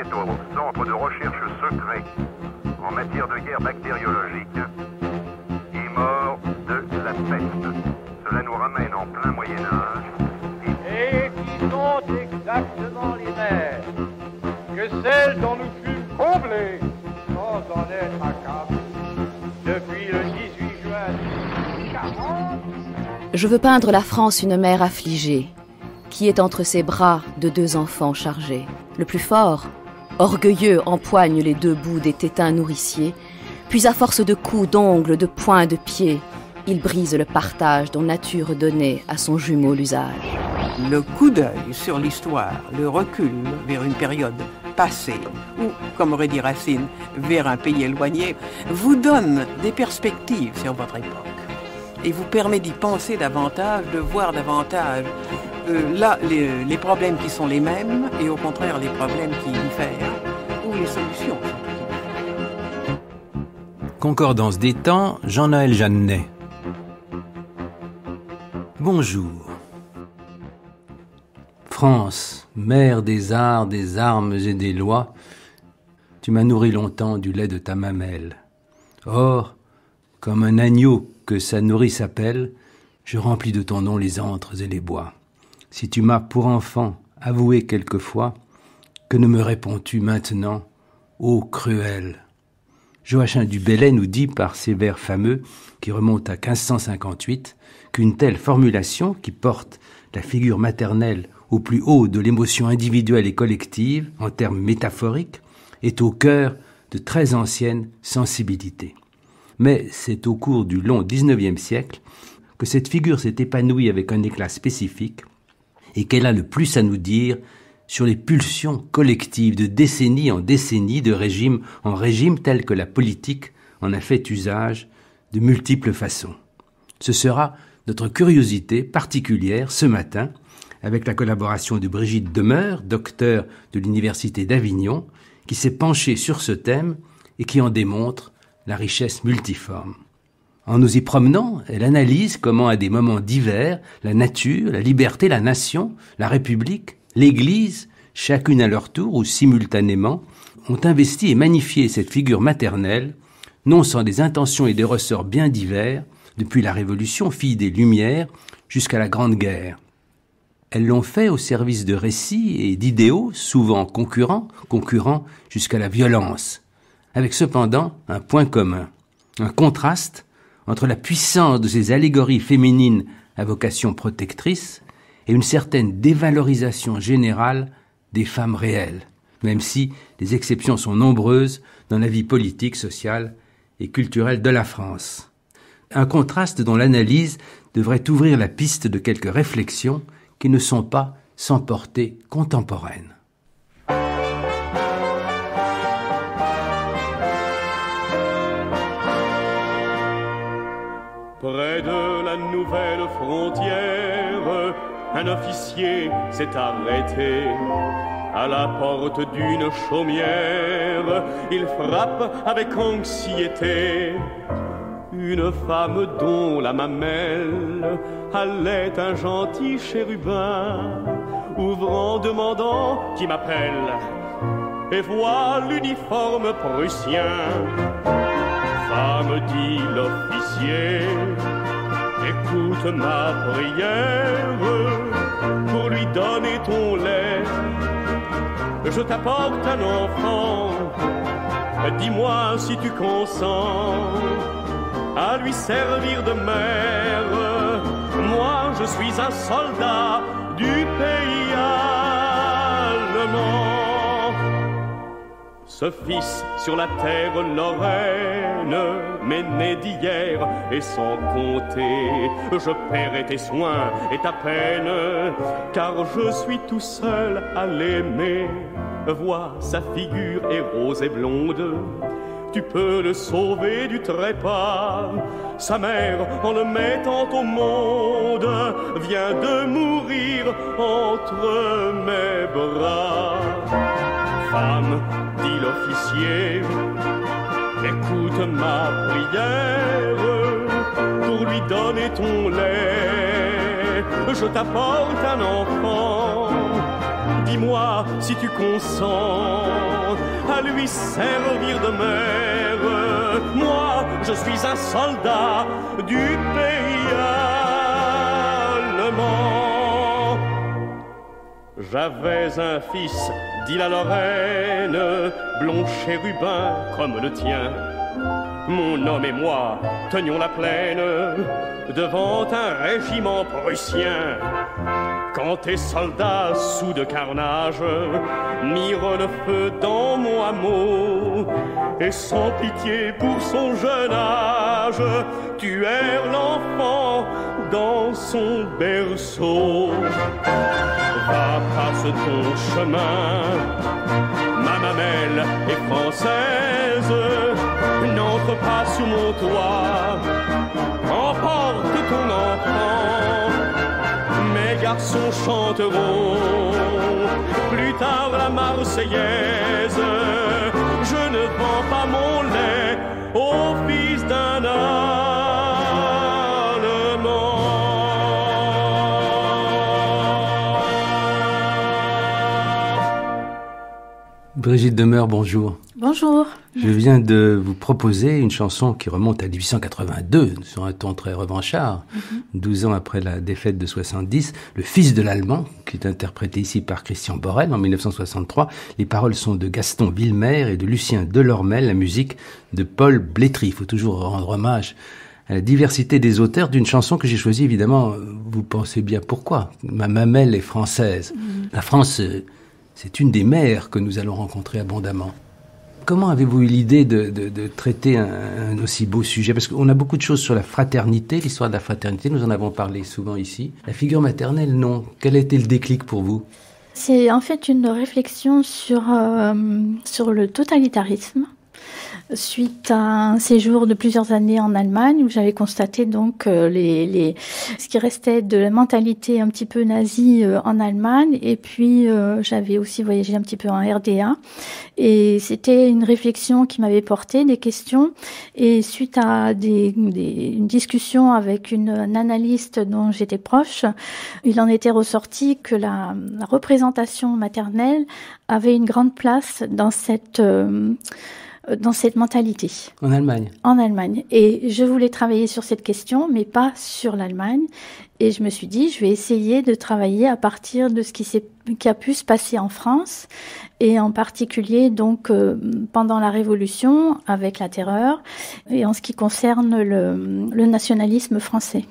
est au centre de recherche secret en matière de guerre bactériologique est mort de la peste. Cela nous ramène en plein Moyen Âge. Et qui sont exactement les mers que celles dont nous fûmes comblés sans en être accablés depuis le 18 juin 40. Je veux peindre la France une mère affligée, qui est entre ses bras de deux enfants chargés. Le plus fort, orgueilleux, empoigne les deux bouts des tétins nourriciers, puis à force de coups, d'ongles, de poings, de pieds, il brise le partage dont nature donnait à son jumeau l'usage. Le coup d'œil sur l'histoire, le recul vers une période passée, ou, comme aurait dit Racine, vers un pays éloigné, vous donne des perspectives sur votre époque et vous permet d'y penser davantage, de voir davantage euh, là les, problèmes qui sont les mêmes et au contraire les problèmes qui diffèrent ou les solutions. Concordance des temps, Jean-Noël Jeannet. Bonjour. France, mère des arts, des armes et des lois, tu m'as nourri longtemps du lait de ta mamelle. Or, comme un agneau que sa nourrice s'appelle, je remplis de ton nom les antres et les bois. Si tu m'as pour enfant avoué quelquefois, que ne me réponds-tu maintenant, ô cruel? Joachim du Bellay nous dit par ses vers fameux, qui remontent à 1558, qu'une telle formulation, qui porte la figure maternelle au plus haut de l'émotion individuelle et collective, en termes métaphoriques, est au cœur de très anciennes sensibilités. Mais c'est au cours du long XIXe siècle que cette figure s'est épanouie avec un éclat spécifique et qu'elle a le plus à nous dire sur les pulsions collectives de décennie en décennie, de régime en régime, tel que la politique en a fait usage de multiples façons. Ce sera notre curiosité particulière ce matin avec la collaboration de Brigitte Demeur, docteur de l'Université d'Avignon, qui s'est penchée sur ce thème et qui en démontre la richesse multiforme. En nous y promenant, elle analyse comment à des moments divers, la nature, la liberté, la nation, la République, l'Église, chacune à leur tour ou simultanément, ont investi et magnifié cette figure maternelle, non sans des intentions et des ressorts bien divers, depuis la Révolution, fille des Lumières, jusqu'à la Grande Guerre. Elles l'ont fait au service de récits et d'idéaux, souvent concurrents, concurrents jusqu'à la violence, avec cependant un point commun, un contraste entre la puissance de ces allégories féminines à vocation protectrice et une certaine dévalorisation générale des femmes réelles, même si les exceptions sont nombreuses dans la vie politique, sociale et culturelle de la France. Un contraste dont l'analyse devrait ouvrir la piste de quelques réflexions qui ne sont pas sans portée contemporaine. Un officier s'est arrêté à la porte d'une chaumière. Il frappe avec anxiété une femme dont la mamelle allait un gentil chérubin, ouvrant, demandant qui m'appelle, et voit l'uniforme prussien. Femme, dit l'officier, écoute ma prière donner ton lait. Je t'apporte un enfant, dis-moi si tu consens à lui servir de mère. Moi, je suis un soldat du pays allemand. Ce fils sur la terre lorraine né d'hier et sans compter, je paierai tes soins et ta peine, car je suis tout seul à l'aimer. Vois sa figure est rose et blonde tu peux le sauver du trépas. Sa mère, en le mettant au monde, vient de mourir entre mes bras. Femme, dit l'officier, écoute ma prière pour lui donner ton lait. Je t'apporte un enfant dis-moi si tu consens à lui servir de mère. Moi, je suis un soldat du pays allemand. J'avais un fils, dit la Lorraine, blond chérubin comme le tien. Mon homme et moi tenions la plaine devant un régiment prussien. Quand tes soldats, sous de carnage, mirent le feu dans mon hameau, et sans pitié pour son jeune âge, tuèrent l'enfant dans son berceau. Va, passe ton chemin, ma mamelle est française, n'entre pas sous mon toit, emporte ton enfant mes garçons chanteront plus tard la Marseillaise. Brigitte Demeure, bonjour. Bonjour. Je viens de vous proposer une chanson qui remonte à 1882, sur un ton très revanchard, 12 ans après la défaite de 70, Le fils de l'Allemand, qui est interprété ici par Christian Borel en 1963. Les paroles sont de Gaston Villemer et de Lucien Delormel, la musique de Paul Blétry. Il faut toujours rendre hommage à la diversité des auteurs d'une chanson que j'ai choisie, évidemment, vous pensez bien pourquoi. Ma mamelle est française. La France, euh, c'est une des mères que nous allons rencontrer abondamment. Comment avez-vous eu l'idée de, traiter un, un, aussi beau sujet? Parce qu'on a beaucoup de choses sur la fraternité, l'histoire de la fraternité, nous en avons parlé souvent ici. La figure maternelle, non. Quel a été le déclic pour vous? C'est en fait une réflexion sur, euh, sur le totalitarisme suite à un séjour de plusieurs années en Allemagne où j'avais constaté donc euh, les, les, ce qui restait de la mentalité un petit peu nazie euh, en Allemagne. Et puis euh, j'avais aussi voyagé un petit peu en RDA et c'était une réflexion qui m'avait porté des questions. Et suite à des, des, une discussion avec une, analyste dont j'étais proche, il en était ressorti que la, la représentation maternelle avait une grande place dans cette euh, dans cette mentalité. En Allemagne En Allemagne. Et je voulais travailler sur cette question, mais pas sur l'Allemagne. Et je me suis dit, je vais essayer de travailler à partir de ce qui, qui a pu se passer en France, et en particulier donc euh, pendant la Révolution, avec la terreur, et en ce qui concerne le, le nationalisme français.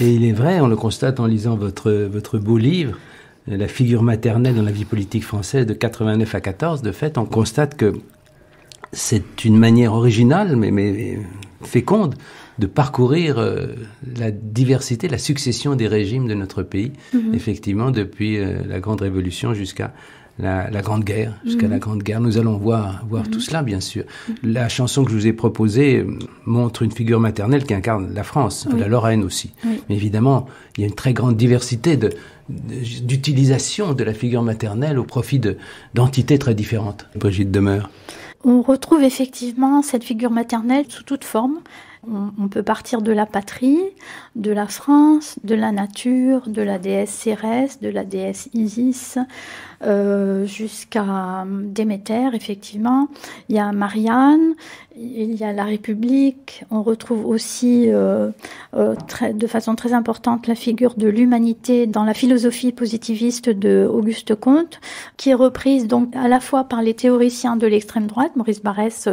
Et il est vrai, on le constate en lisant votre, votre beau livre, la figure maternelle dans la vie politique française de 89 à 14, de fait, on constate que c'est une manière originale, mais, mais, féconde, de parcourir euh, la diversité, la succession des régimes de notre pays, -hmm. effectivement, depuis euh, la Grande Révolution jusqu'à la, la, Grande Guerre, jusqu'à la Grande Guerre. Nous allons voir, voir tout cela, bien sûr. La chanson que je vous ai proposée euh, montre une figure maternelle qui incarne la France, oui. la Lorraine aussi. Oui. Mais évidemment, il y a une très grande diversité de, d'utilisation de, de la figure maternelle au profit d'entités très différentes. Brigitte Demeure. On retrouve effectivement cette figure maternelle sous toute forme. On, peut partir de la patrie, de la France, de la nature, de la déesse Cérès, de la déesse Isis, euh, jusqu'à Déméter, effectivement. Il y a Marianne, il y a la République. On retrouve aussi euh, euh, de façon très importante la figure de l'humanité dans la philosophie positiviste de Auguste Comte, qui est reprise donc à la fois par les théoriciens de l'extrême droite, Maurice Barrès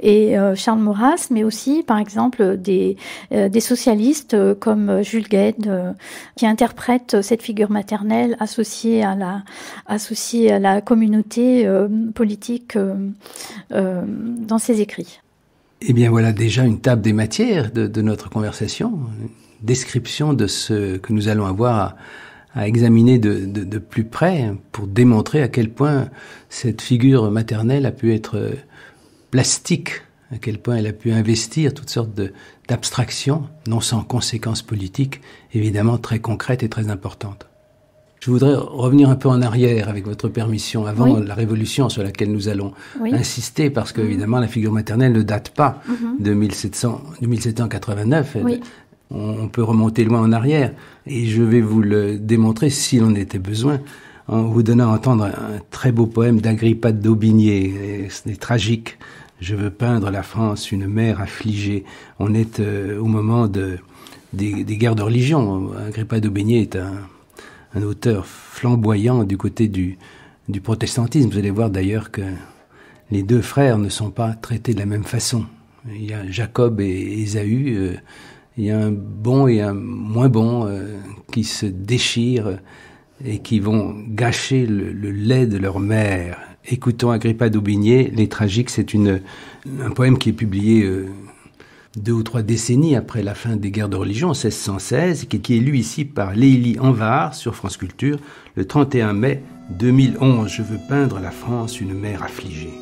et Charles Maurras, mais aussi, par exemple, des, des socialistes comme Jules Gued, qui interprètent cette figure maternelle associée à la communauté euh, politique euh, euh, dans ses écrits. Eh bien voilà déjà une table des matières de, notre conversation, une description de ce que nous allons avoir à, examiner de, plus près pour démontrer à quel point cette figure maternelle a pu être plastique, à quel point elle a pu investir toutes sortes d'abstractions, non sans conséquences politiques, évidemment très concrètes et très importantes. Je voudrais revenir un peu en arrière, avec votre permission, avant oui. la Révolution sur laquelle nous allons oui. insister, parce que, évidemment, la figure maternelle ne date pas mm -hmm. de, 1700, de 1789. Oui. On peut remonter loin en arrière, et je vais vous le démontrer s'il en était besoin, en vous donnant à entendre un très beau poème d'Agrippa d'Aubigné. C'est tragique. Je veux peindre la France, une mère affligée. On est euh, au moment de, des, guerres de religion. Agrippa d'Aubigné est un, auteur flamboyant du côté du, du protestantisme. Vous allez voir d'ailleurs que les deux frères ne sont pas traités de la même façon. Il y a Jacob et Ésaü. Euh, il y a un bon et un moins bon euh, qui se déchirent et qui vont gâcher le, lait de leur mère. Écoutons Agrippa d'Aubigné, Les Tragiques, c'est un poème qui est publié euh, deux ou trois décennies après la fin des guerres de religion, en 1616, et qui est lu ici par Léili Anvar sur France Culture le 31 mai 2011. Je veux peindre la France, une mère affligée.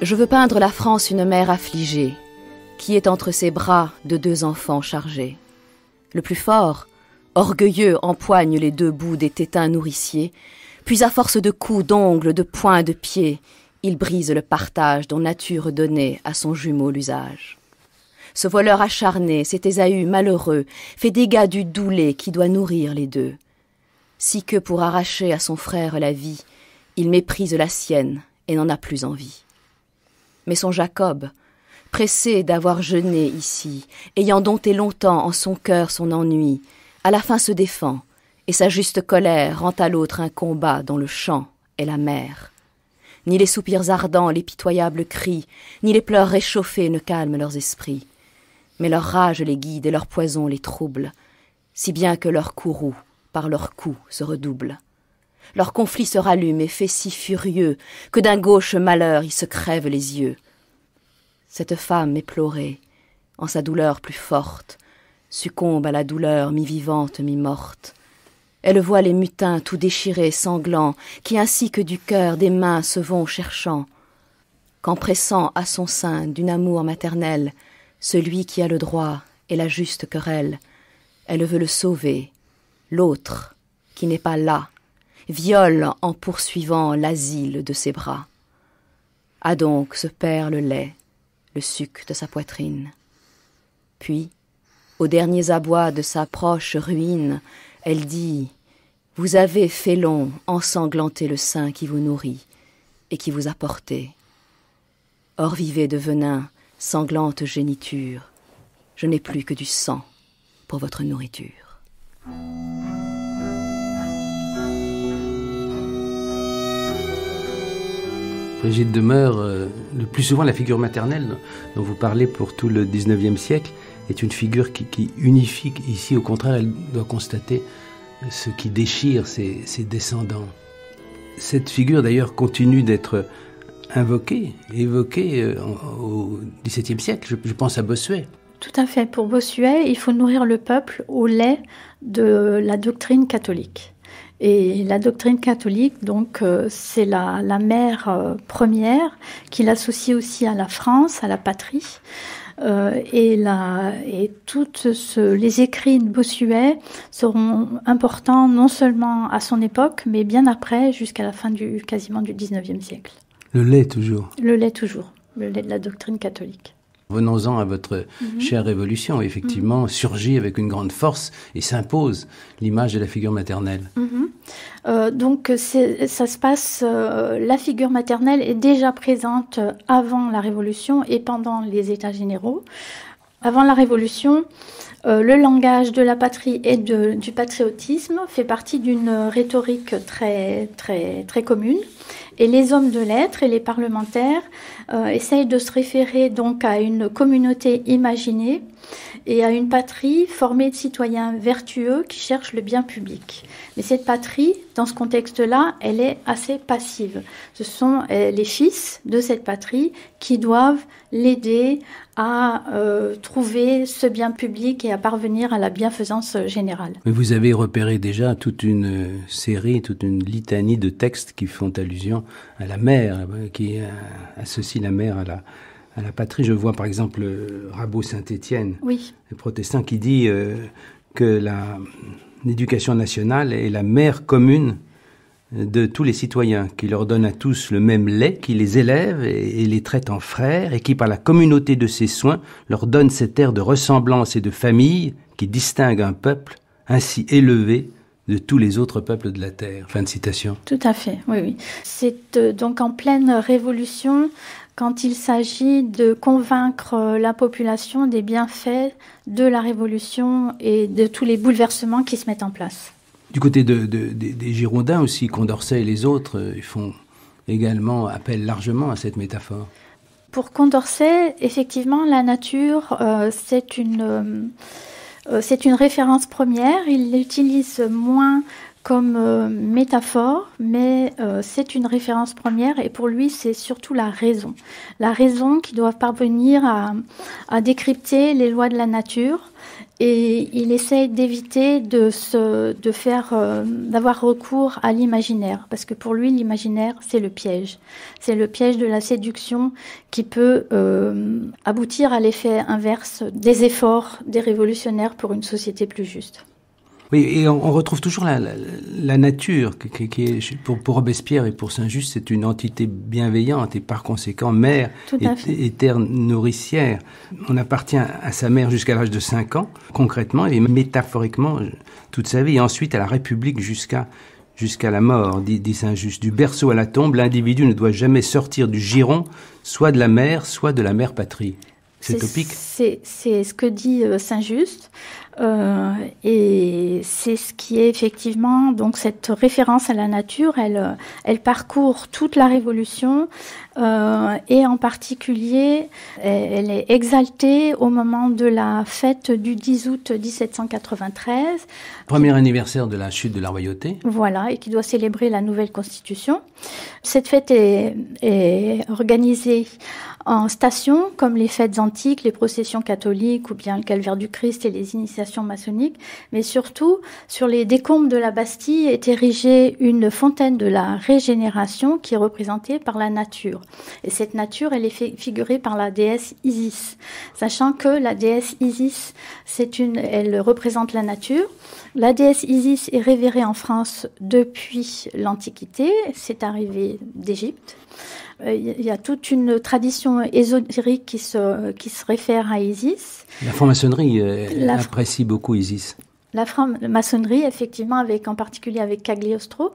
Je veux peindre la France, une mère affligée, qui est entre ses bras de deux enfants chargés. Le plus fort, orgueilleux, empoigne les deux bouts des tétins nourriciers, puis à force de coups, d'ongles, de poings, de pieds, il brise le partage dont nature donnait à son jumeau l'usage. Ce voleur acharné, cet Ésaü malheureux, fait dégâts du doulet qui doit nourrir les deux. Si que pour arracher à son frère la vie, il méprise la sienne et n'en a plus envie. Mais son Jacob, pressé d'avoir jeûné ici, ayant dompté longtemps en son cœur son ennui, à la fin se défend, et sa juste colère rend à l'autre un combat dont le chant est la mer. Ni les soupirs ardents, les pitoyables cris, ni les pleurs réchauffés ne calment leurs esprits, mais leur rage les guide et leur poison les trouble, si bien que leur courroux, par leurs coups, se redouble. Leur conflit se rallume et fait si furieux que d'un gauche malheur ils se crèvent les yeux. Cette femme éplorée, en sa douleur plus forte, succombe à la douleur mi-vivante, mi-morte. Elle voit les mutins tout déchirés, sanglants, qui ainsi que du cœur des mains se vont cherchant. Qu'en pressant à son sein d'une amour maternel, celui qui a le droit et la juste querelle, elle veut le sauver, l'autre, qui n'est pas là, viole en poursuivant l'asile de ses bras. A donc se perd le lait, le suc de sa poitrine. Puis, aux derniers abois de sa proche ruine, elle dit Vous avez, félon, ensanglanté le sein qui vous nourrit et qui vous a porté. Or vivez de venin, sanglante géniture, je n'ai plus que du sang pour votre nourriture. Brigitte demeure euh, le plus souvent la figure maternelle dont vous parlez pour tout le XIXe siècle est une figure qui, unifie. Ici, au contraire, elle doit constater ce qui déchire ses, descendants. Cette figure, d'ailleurs, continue d'être invoquée, évoquée euh, au XVIIe siècle. Je, pense à Bossuet. Tout à fait. Pour Bossuet, il faut nourrir le peuple au lait de la doctrine catholique. Et la doctrine catholique, donc, euh, c'est la, mère euh, première qui l'associe aussi à la France, à la patrie. Euh, et, la, et toutes les écrits de Bossuet seront importants non seulement à son époque, mais bien après, jusqu'à la fin du quasiment du 19e siècle. Le lait toujours. Le lait toujours, le lait de la doctrine catholique. Venons-en à votre mhm. chère révolution. Effectivement, mhm. surgit avec une grande force et s'impose l'image de la figure maternelle. Mhm. Euh, donc, ça se passe. Euh, la figure maternelle est déjà présente avant la Révolution et pendant les États généraux. Avant la Révolution, euh, le langage de la patrie et du patriotisme fait partie d'une rhétorique très, très, très commune. Et les hommes de lettres et les parlementaires essayent de se référer donc à une communauté imaginée et à une patrie formée de citoyens vertueux qui cherchent le bien public. Mais cette patrie, dans ce contexte-là, elle est assez passive. Ce sont euh, les fils de cette patrie qui doivent l'aider à euh, trouver ce bien public et à parvenir à la bienfaisance générale. Mais vous avez repéré déjà toute une série, toute une litanie de textes qui font allusion à la mère, qui associe la mère à la, à la patrie. Je vois par exemple Rabot Saint-Étienne, oui. le protestant, qui dit euh, que l'éducation nationale est la mère commune de tous les citoyens, qui leur donne à tous le même lait, qui les élève et, les traite en frères, et qui, par la communauté de ses soins, leur donne cet air de ressemblance et de famille qui distingue un peuple ainsi élevé de tous les autres peuples de la terre. Fin de citation. Tout à fait, oui, oui. C'est euh, donc en pleine révolution quand il s'agit de convaincre la population des bienfaits de la révolution et de tous les bouleversements qui se mettent en place. Du côté de, de, des Girondins aussi, Condorcet et les autres, euh, ils font également appel largement à cette métaphore. Pour Condorcet, effectivement, la nature, euh, c'est une, euh, c'est une référence première. Il l'utilise moins comme euh, métaphore, mais euh, c'est une référence première et pour lui c'est surtout la raison. La raison qui doit parvenir à, à décrypter les lois de la nature et il essaye d'éviter de se, de faire, euh, d'avoir recours à l'imaginaire, parce que pour lui, l'imaginaire, c'est le piège. C'est le piège de la séduction qui peut euh, aboutir à l'effet inverse des efforts des révolutionnaires pour une société plus juste. Oui, et on, on retrouve toujours la, la, la nature, qui, qui, est, pour, pour, Robespierre et pour Saint-Just, c'est une entité bienveillante et par conséquent mère et, et, terre nourricière. On appartient à sa mère jusqu'à l'âge de 5 ans, concrètement et métaphoriquement toute sa vie, et ensuite à la République jusqu'à jusqu'à la mort, dit, dit Saint-Just. Du berceau à la tombe, l'individu ne doit jamais sortir du giron, soit de la mère, soit de la mère patrie. C'est topique C'est ce que dit euh, Saint-Just. Euh, et c'est ce qui est effectivement donc cette référence à la nature. Elle, elle parcourt toute la Révolution euh, et en particulier, elle est exaltée au moment de la fête du 10 août 1793. Premier qui, anniversaire de la chute de la royauté. Voilà, et qui doit célébrer la nouvelle constitution. Cette fête est, est organisée en station, comme les fêtes antiques, les processions catholiques ou bien le calvaire du Christ et les initiations maçonniques, mais surtout sur les décombres de la Bastille est érigée une fontaine de la régénération qui est représentée par la nature. Et cette nature, elle est figurée par la déesse Isis, sachant que la déesse Isis, c'est une, elle représente la nature. La déesse Isis est révérée en France depuis l'Antiquité, c'est arrivé d'Égypte. Euh, il y a toute une tradition ésotérique qui se, qui se réfère à Isis. La franc-maçonnerie euh, apprécie beaucoup Isis. La franc-maçonnerie, effectivement, avec en particulier avec Cagliostro.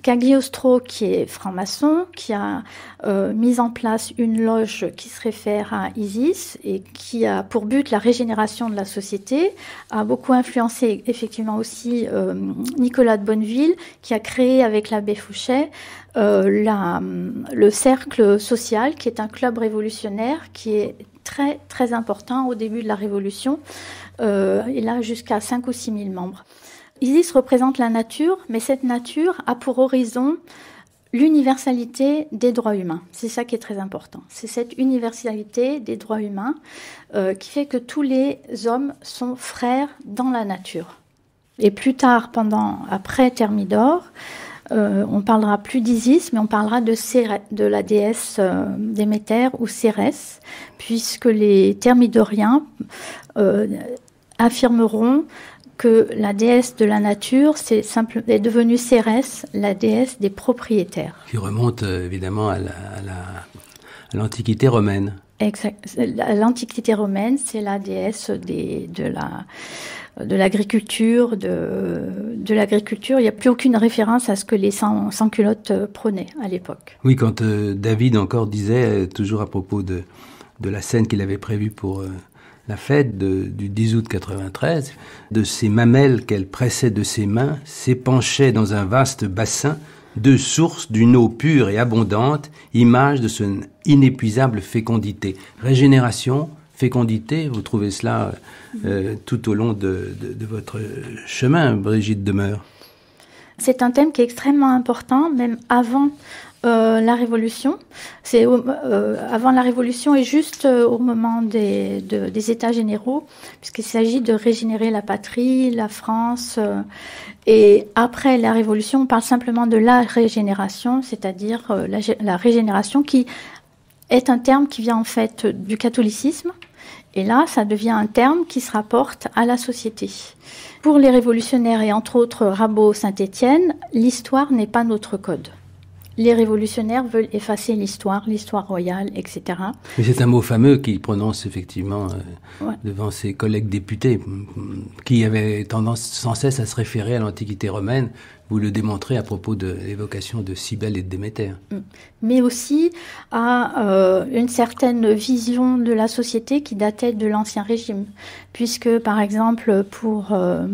Cagliostro, qui est franc-maçon, qui a euh, mis en place une loge qui se réfère à Isis et qui a pour but la régénération de la société, a beaucoup influencé effectivement aussi euh, Nicolas de Bonneville, qui a créé avec l'abbé Fouché euh, le cercle social, qui est un club révolutionnaire qui est très très important au début de la Révolution. Euh, il a jusqu'à 5 ou 6 000 membres. Isis représente la nature, mais cette nature a pour horizon l'universalité des droits humains. C'est ça qui est très important. C'est cette universalité des droits humains euh, qui fait que tous les hommes sont frères dans la nature. Et plus tard, pendant après Thermidor, euh, on parlera plus d'Isis, mais on parlera de la déesse euh, Déméter ou Cérès, puisque les thermidoriens euh, affirmeront que la déesse de la nature simple, est devenue Cérès, la déesse des propriétaires. Qui remonte euh, évidemment à l'Antiquité la, romaine. Exact. L'Antiquité romaine, c'est la déesse des, de la de l'agriculture, de, de l'agriculture. Il n'y a plus aucune référence à ce que les sans, sans culottes prenaient à l'époque. Oui, quand euh, David encore disait, euh, toujours à propos de, de la scène qu'il avait prévue pour euh, la fête du 10 août 93, de ces mamelles qu'elle pressait de ses mains, s'épanchaient dans un vaste bassin, deux sources d'une eau pure et abondante, image de son inépuisable fécondité. Régénération, fécondité, vous trouvez cela euh, tout au long de, votre chemin, Brigitte Demeure C'est un thème qui est extrêmement important, même avant euh, la Révolution. C'est euh, avant la Révolution et juste euh, au moment des, de, des États généraux, puisqu'il s'agit de régénérer la patrie, la France. Et après la Révolution, on parle simplement de la régénération, c'est-à-dire la, la régénération qui est un terme qui vient en fait du catholicisme et là, ça devient un terme qui se rapporte à la société. Pour les révolutionnaires et entre autres Rabot Saint-Étienne, l'histoire n'est pas notre code. Les révolutionnaires veulent effacer l'histoire, l'histoire royale, etc. Mais c'est un mot fameux qu'il prononce effectivement euh, Ouais. devant ses collègues députés, qui avaient tendance sans cesse à se référer à l'Antiquité romaine. Vous le démontrez à propos de l'évocation de Cybèle et de Déméter. mais aussi à euh, une certaine vision de la société qui datait de l'Ancien Régime. Puisque, par exemple, pour euh,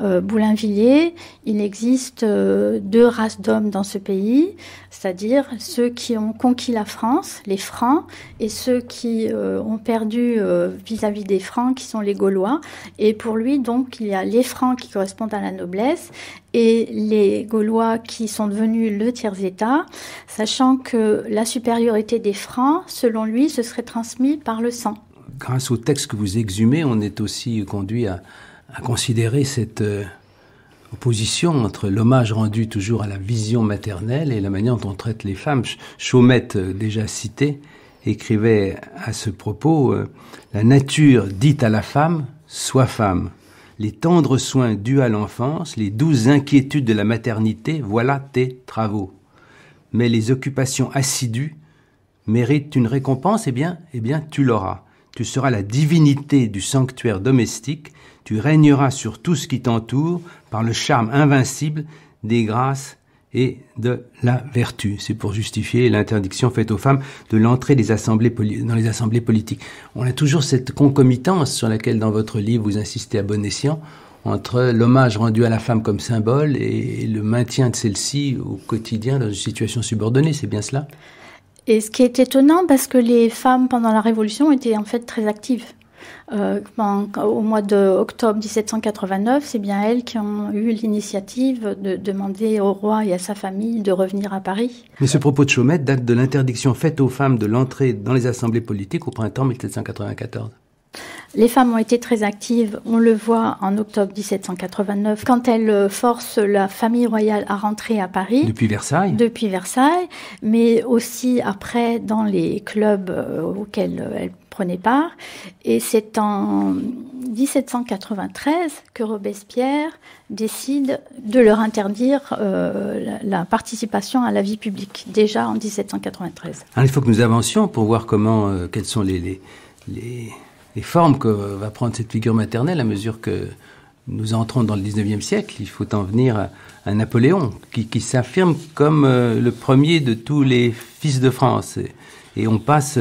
euh, Boulainvilliers, il existe euh, deux races d'hommes dans ce pays, c'est-à-dire ceux qui ont conquis la France, les Francs, et ceux qui euh, ont perdu euh, vis-à-vis des Francs, qui sont les Gaulois. Et pour lui, donc, il y a les Francs qui correspondent à la noblesse et les Gaulois qui sont devenus le tiers-État, sachant que la supériorité des Francs, selon lui, se serait transmise par le sang. Grâce au texte que vous exhumez, on est aussi conduit à, à considérer cette euh, opposition entre l'hommage rendu toujours à la vision maternelle et la manière dont on traite les femmes. Ch- Chaumette, euh, déjà cité, écrivait à ce propos euh, La nature dit à la femme, sois femme. Les tendres soins dus à l'enfance, les douces inquiétudes de la maternité, voilà tes travaux. Mais les occupations assidues méritent une récompense, eh bien, eh bien, tu l'auras. Tu seras la divinité du sanctuaire domestique, tu régneras sur tout ce qui t'entoure par le charme invincible des grâces et de la vertu. C'est pour justifier l'interdiction faite aux femmes de l'entrée dans les assemblées politiques. On a toujours cette concomitance sur laquelle dans votre livre vous insistez à bon escient entre l'hommage rendu à la femme comme symbole et le maintien de celle-ci au quotidien dans une situation subordonnée. C'est bien cela? Et ce qui est étonnant, parce que les femmes pendant la Révolution étaient en fait très actives. Euh, quand- au mois d'octobre 1789, c'est bien elles qui ont eu l'initiative de demander au roi et à sa famille de revenir à Paris. Mais ce propos de Chaumette date de l'interdiction faite aux femmes de l'entrée dans les assemblées politiques au printemps 1794. Les femmes ont été très actives, on le voit en octobre 1789, quand elles forcent la famille royale à rentrer à Paris. Depuis Versailles depuis Versailles, mais aussi après dans les clubs euh, auxquels euh, elle prenait part. Et c'est en 1793 que Robespierre décide de leur interdire euh, la, participation à la vie publique, déjà en 1793. Alors, il faut que nous avancions pour voir comment, euh, quelles sont les, les, les, formes que va prendre cette figure maternelle à mesure que nous entrons dans le 19e siècle. Il faut en venir à, à Napoléon, qui, qui s'affirme comme euh, le premier de tous les fils de France. Et on passe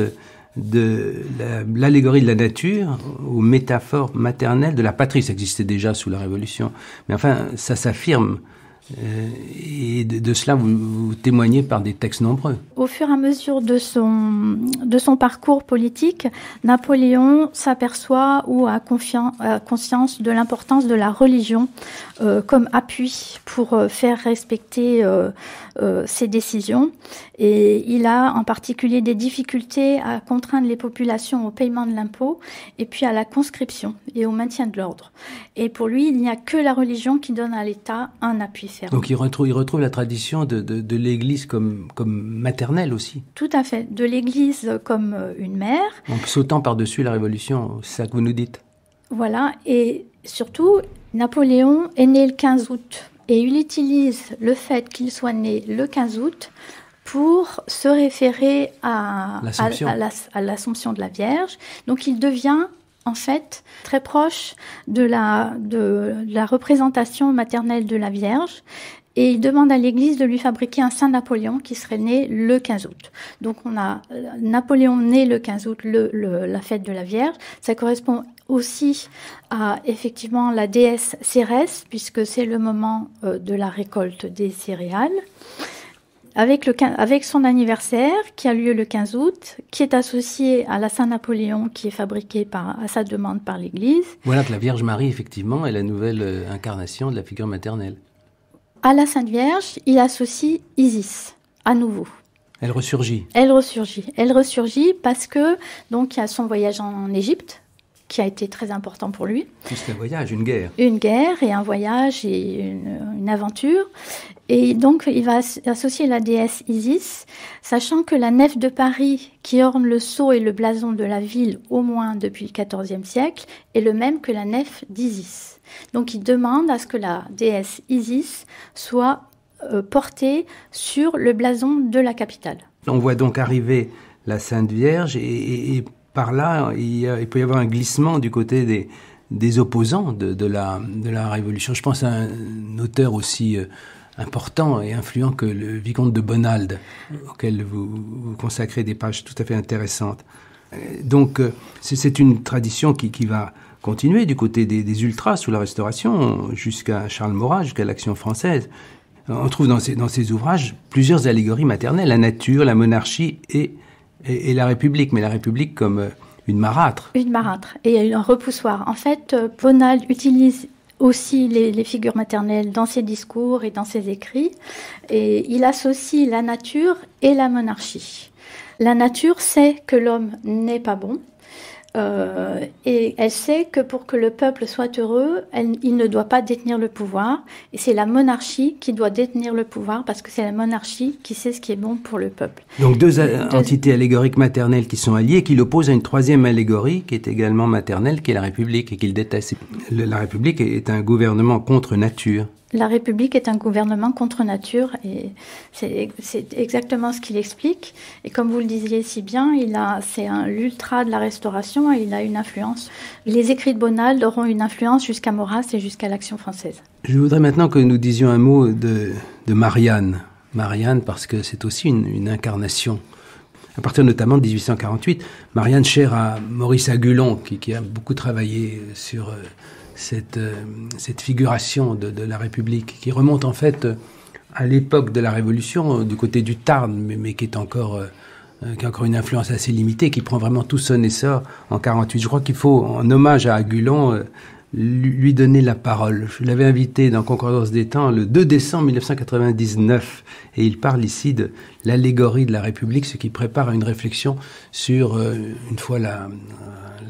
de la- l'allégorie de la nature aux métaphores maternelles de la patrie. Ça existait déjà sous la Révolution. Mais enfin, ça s'affirme. Euh, et de, cela, vous, témoignez par des textes nombreux. Au fur et à mesure de son, de son parcours politique, Napoléon s'aperçoit ou a, conscience de l'importance de la religion euh, comme appui pour euh, faire respecter ses décisions. Et il a en particulier des difficultés à contraindre les populations au paiement de l'impôt et puis à la conscription et au maintien de l'ordre. Et pour lui, il n'y a que la religion qui donne à l'État un appui ferme. Donc il retrouve, il retrouve la tradition de, de, de l'Église comme, comme maternelle aussi, Tout à fait. De l'Église comme euh, une mère, en sautant par-dessus la Révolution, c'est ça que vous nous dites? voilà. Et surtout, Napoléon est né le 15 août. Et il utilise le fait qu'il soit né le 15 août pour se référer à, L'Assomption. à à de la Vierge. Donc il devient en fait très proche de la, de la représentation maternelle de la Vierge. Et il demande à l'Église de lui fabriquer un Saint Napoléon qui serait né le 15 août. Donc on a euh, Napoléon né le 15 août, le, le- la fête de la Vierge. Ça correspond aussi à effectivement la déesse Cérès, puisque c'est le moment euh, de la récolte des céréales. Avec, le, quin- avec son anniversaire qui a lieu le 15 août, qui est associé à la Saint-Napoléon qui est fabriqué par, à sa demande par l'Église. Voilà que la Vierge Marie, effectivement, est la nouvelle euh, incarnation de la figure maternelle. À la Sainte Vierge, il associe Isis, à nouveau. Elle ressurgit. Elle ressurgit. Elle ressurgit parce que donc il y a son voyage en Égypte qui a été très important pour lui. Plus qu'un voyage, une guerre. Une guerre et un voyage et une, une aventure. Et donc il va as- associer la déesse Isis, sachant que la nef de Paris qui orne le sceau et le blason de la ville au moins depuis le XIVe siècle est le même que la nef d'Isis. Donc il demande à ce que la déesse Isis soit portée sur le blason de la capitale. On voit donc arriver la Sainte Vierge et, par là, il, peut y avoir un glissement du côté des, opposants de, la, Révolution. Je pense à un auteur aussi important et influent que le vicomte de Bonald, auquel vous, consacrez des pages tout à fait intéressantes. Euh, donc euh, c'est une tradition qui, qui, va continuer du côté des, ultras sous la Restauration jusqu'à Charles Maurras, jusqu'à l'Action française. On trouve dans ces, dans ces ouvrages plusieurs allégories maternelles, la nature, la monarchie et, et, la République, mais la République comme euh, une marâtre. Une marâtre et un repoussoir. En fait, Bonald utilise aussi les, figures maternelles dans ses discours et dans ses écrits. Et il associe la nature et la monarchie. La nature sait que l'homme n'est pas bon, euh, et elle sait que pour que le peuple soit heureux, il ne doit pas détenir le pouvoir. Et c'est la monarchie qui doit détenir le pouvoir parce que c'est la monarchie qui sait ce qui est bon pour le peuple. Donc deux, entités allégoriques maternelles qui sont alliées, qui l'opposent à une troisième allégorie qui est également maternelle, qui est la République et qu'il déteste. La République est un gouvernement contre nature. La République est un gouvernement contre nature et c'est exactement ce qu'il explique. Et comme vous le disiez si bien, il a c'est l'ultra de la Restauration et il a une influence. Les écrits de Bonald auront une influence jusqu'à Maurras et jusqu'à l'Action française. Je voudrais maintenant que nous disions un mot de, Marianne. Marianne parce que c'est aussi une, incarnation à partir notamment de 1848. Marianne chère à Maurice Agulon, qui, qui a beaucoup travaillé sur euh, cette, euh, cette figuration de, la République, qui remonte en fait à l'époque de la Révolution, du côté du Tarn, mais, qui est encore... Euh, a encore une influence assez limitée, qui prend vraiment tout son essor en 48. Je crois qu'il faut, en hommage à Agulon, euh, lui donner la parole. Je l'avais invité dans Concordance des temps le 2 décembre 1999 et il parle ici de l'allégorie de la République, ce qui prépare une réflexion sur, une fois la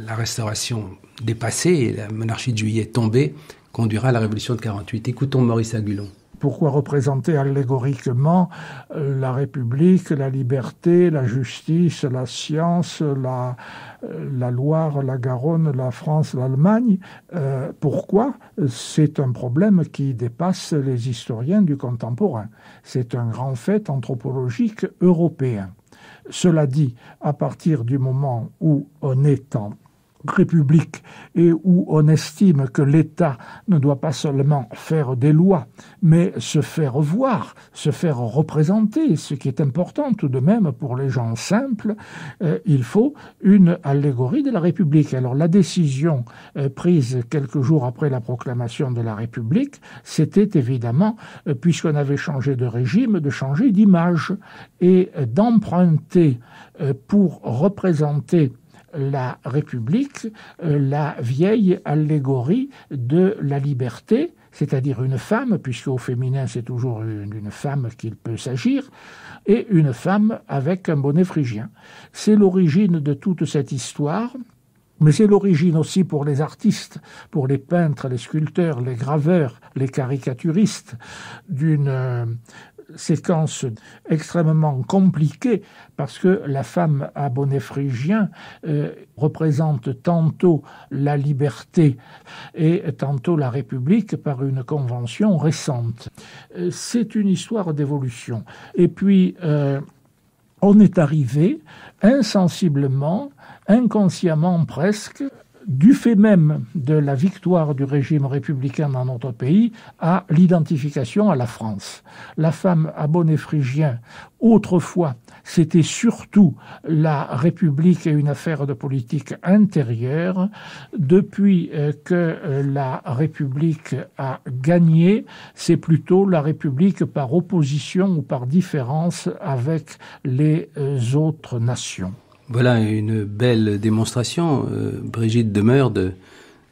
restauration dépassée et la monarchie de juillet tombée, conduira à la révolution de 48. Écoutons Maurice Agulon. Pourquoi représenter allégoriquement euh, la République, la liberté, la justice, la science, la, euh, Loire, la Garonne, la France, l'Allemagne? Euh, Pourquoi? C'est un problème qui dépasse les historiens du contemporain. C'est un grand fait anthropologique européen. Cela dit, à partir du moment où on est en république et où on estime que l'État ne doit pas seulement faire des lois, mais se faire voir, se faire représenter, ce qui est important tout de même pour les gens simples, euh, il faut une allégorie de la République. Alors la décision euh, prise quelques jours après la proclamation de la République, c'était évidemment, euh, puisqu'on avait changé de régime, de changer d'image et d'emprunter pour représenter la République, euh, la vieille allégorie de la liberté, c'est-à-dire une femme, puisque au féminin c'est toujours une, femme qu'il peut s'agir, et une femme avec un bonnet phrygien. C'est l'origine de toute cette histoire. Mais c'est l'origine aussi pour les artistes, pour les peintres, les sculpteurs, les graveurs, les caricaturistes, d'une séquence extrêmement compliquée parce que la femme à bonnet phrygien euh, représente tantôt la liberté et tantôt la République par une convention récente. Euh, c'est une histoire d'évolution. Et puis, euh, on est arrivé insensiblement, inconsciemment presque, du fait même de la victoire du régime républicain dans notre pays à l'identification à la France. La femme à phrygien, autrefois, c'était surtout la République et une affaire de politique intérieure. Depuis euh, que euh, la République a gagné, c'est plutôt la République par opposition ou par différence avec les euh, autres nations. Voilà une belle démonstration, euh, Brigitte demeure de,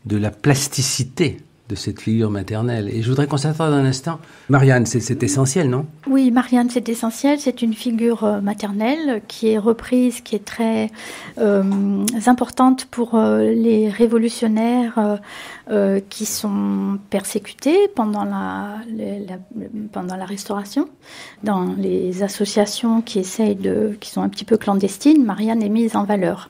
de la plasticité de cette figure maternelle. Et je voudrais qu'on s'attarde un instant. Marianne, c'est essentiel, non? Oui, Marianne, c'est essentiel. C'est une figure euh, maternelle qui est reprise, qui est très euh, importante pour euh, les révolutionnaires qui sont persécutés pendant la, pendant la Restauration. Dans les associations qui essayent de, qui sont un petit peu clandestines, Marianne est mise en valeur.